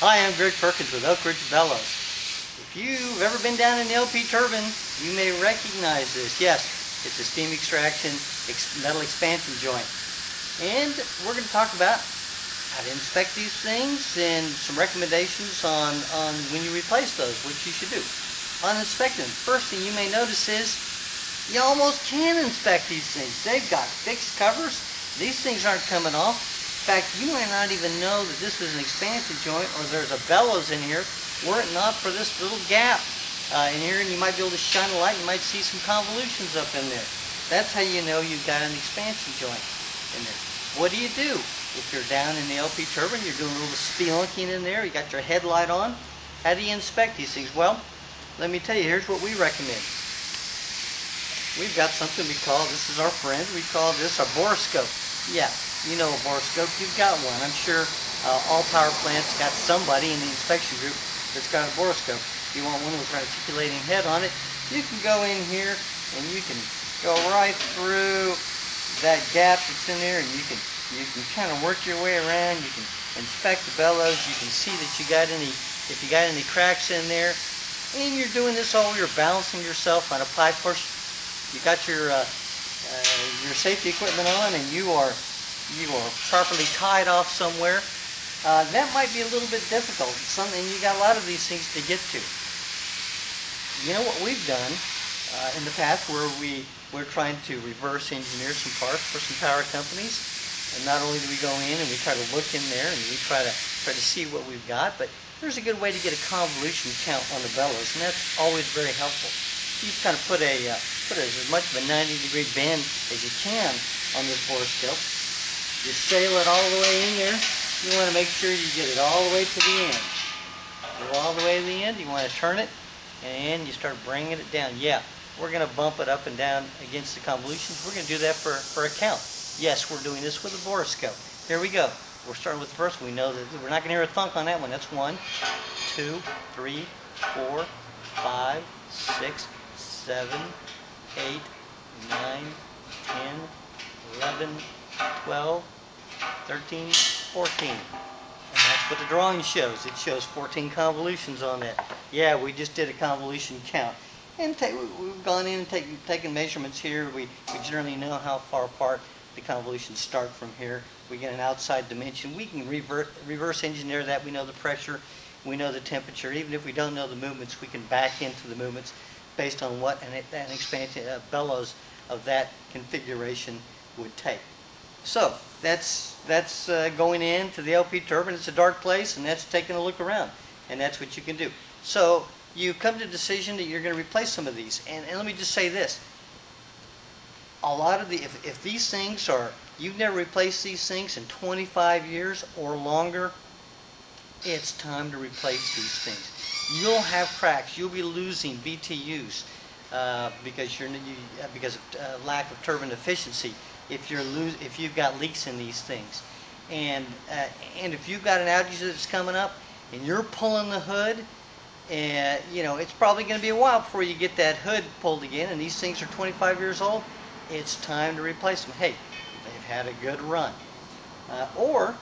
Hi, I'm Greg Perkins with Oak Ridge Bellows. If you've ever been down in the LP turbine, you may recognize this. Yes, it's a steam extraction metal expansion joint. And we're going to talk about how to inspect these things and some recommendations on, on when you replace those, what you should do. On inspecting first thing you may notice is you almost can inspect these things. They've got fixed covers. These things aren't coming off. Fact, you might not even know that this was an expansion joint or there's a bellows in here were it not for this little gap uh, in here and you might be able to shine a light you might see some convolutions up in there. That's how you know you've got an expansion joint in there. What do you do? If you're down in the LP turbine, you're doing a little spelunking in there, you got your headlight on, how do you inspect these things? Well, let me tell you, here's what we recommend. We've got something we call, this is our friend, we call this our borescope. Yeah, you know a borescope, you've got one. I'm sure uh, all power plants got somebody in the inspection group that's got a borescope. If you want one with an articulating head on it, you can go in here and you can go right through that gap that's in there and you can you can kind of work your way around. You can inspect the bellows. You can see that you got any if you got any cracks in there. And you're doing this all you're balancing yourself on a pipe push you got your uh, uh, your safety equipment on and you are you are properly tied off somewhere uh, that might be a little bit difficult something you got a lot of these things to get to you know what we've done uh, in the past where we, we're trying to reverse engineer some parts for some power companies. And not only do we go in and we try to look in there and we try to try to see what we've got, but there's a good way to get a convolution count on the bellows, and that's always very helpful. You kind of put a uh, put as much of a 90 degree bend as you can on this borescope. You sail it all the way in there. You want to make sure you get it all the way to the end. Go all the way to the end. You want to turn it, and you start bringing it down. Yeah, we're going to bump it up and down against the convolutions. We're going to do that for, for a count. Yes, we're doing this with a borescope. Here we go. We're starting with the first one. We know that we're not going to hear a thunk on that one. That's one, two, three, four, five, six, seven, eight, nine, ten, eleven, twelve, thirteen, fourteen. And that's what the drawing shows. It shows 14 convolutions on that. Yeah, we just did a convolution count and take, we've gone in and take, taken measurements here. We, we generally know how far apart the convolutions start from here. We get an outside dimension. We can reverse, reverse engineer that. We know the pressure. We know the temperature. Even if we don't know the movements, we can back into the movements based on what an, an expansion uh, bellows of that configuration would take. So that's that's uh, going into the LP turbine. It's a dark place, and that's taking a look around, and that's what you can do. So you come to the decision that you're going to replace some of these. And, and let me just say this. A lot of the, if, if these things are, you've never replaced these things in 25 years or longer, it's time to replace these things. You'll have cracks. You'll be losing BTUs uh, because you're you, because of uh, lack of turbine efficiency. If you're lose, if you've got leaks in these things, and uh, and if you've got an outage that's coming up, and you're pulling the hood, and you know it's probably going to be a while before you get that hood pulled again and these things are 25 years old it's time to replace them hey they've had a good run uh, or uh,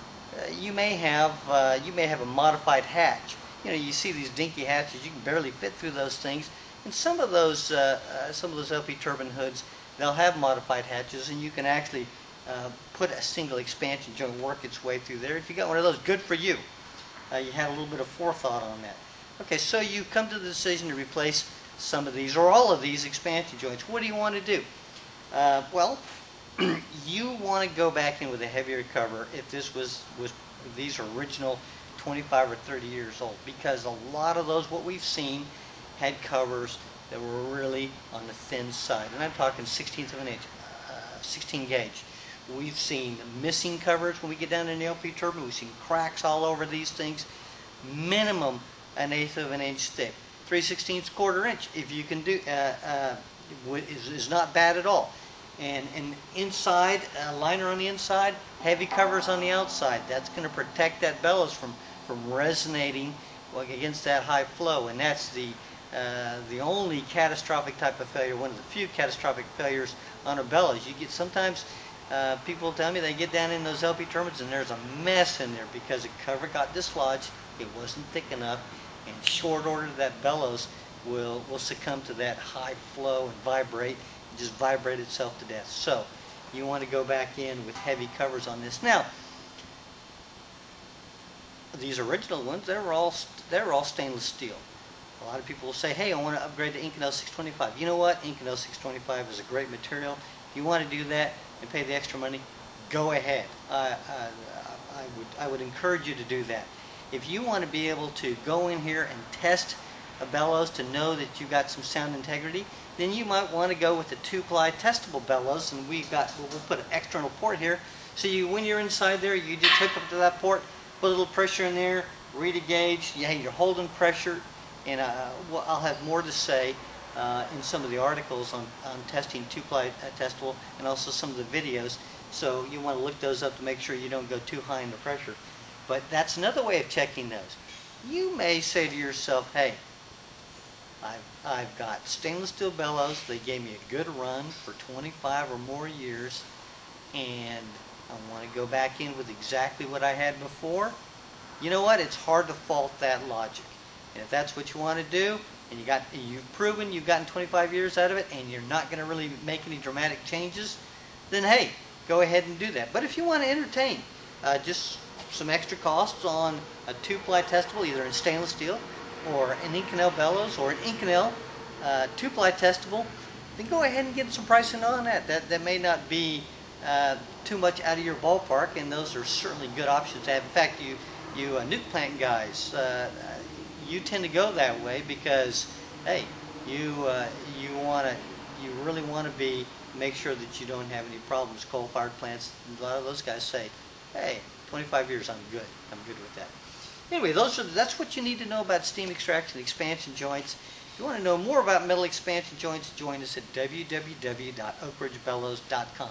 you may have uh, you may have a modified hatch you know you see these dinky hatches you can barely fit through those things and some of those uh, uh, some of those LP turbine hoods they'll have modified hatches and you can actually uh, put a single expansion joint work its way through there if you got one of those good for you you had a little bit of forethought on that Okay, so you come to the decision to replace some of these or all of these expansion joints. What do you want to do? Uh, well, you want to go back in with a heavier cover if this was, was these original 25 or 30 years old because a lot of those, what we've seen, had covers that were really on the thin side. And I'm talking 16th of an inch, uh, 16 gauge. We've seen missing covers when we get down in the LP turbine. We've seen cracks all over these things. Minimum an eighth of an inch thick. 3 16ths quarter inch, if you can do, uh, uh, is, is not bad at all. And, and inside, a liner on the inside, heavy covers on the outside. That's going to protect that bellows from, from resonating against that high flow. And that's the, uh, the only catastrophic type of failure, one of the few catastrophic failures on a bellows. You get sometimes uh, people tell me they get down in those LP turbines and there's a mess in there because the cover got dislodged it wasn't thick enough, and short order that bellows will, will succumb to that high flow and vibrate, and just vibrate itself to death. So you want to go back in with heavy covers on this. Now, these original ones, they were all they were all stainless steel. A lot of people will say, "Hey, I want to upgrade to Inconel 625." You know what? Inconel 625 is a great material. If you want to do that and pay the extra money, go ahead. I, I, I would I would encourage you to do that. If you want to be able to go in here and test a bellows to know that you've got some sound integrity, then you might want to go with the two-ply testable bellows, and we've got we'll, we'll put an external port here. So you, when you're inside there, you just hook up to that port, put a little pressure in there, read a gauge. Yeah, you're holding pressure, and uh, well, I'll have more to say uh, in some of the articles on, on testing two-ply uh, testable, and also some of the videos. So you want to look those up to make sure you don't go too high in the pressure. But that's another way of checking those. You may say to yourself, hey, I've, I've got stainless steel bellows. They gave me a good run for 25 or more years. And I want to go back in with exactly what I had before. You know what? It's hard to fault that logic. And if that's what you want to do, and you got you've proven you've gotten 25 years out of it, and you're not going to really make any dramatic changes, then hey, go ahead and do that. But if you want to entertain uh, just some extra costs on a two-ply testable, either in stainless steel or an Inconel bellows or an Inconel uh, two-ply testable, then go ahead and get some pricing on that. That that may not be uh, too much out of your ballpark, and those are certainly good options to have. In fact, you you uh, nuke plant guys, uh, you tend to go that way because hey, you uh, you want to you really want to be make sure that you don't have any problems. Coal-fired plants, a lot of those guys say, hey, 25 years, I'm good. I'm good with that. Anyway, those are that's what you need to know about steam extraction expansion joints. If you want to know more about metal expansion joints, join us at www.oakridgebellows.com.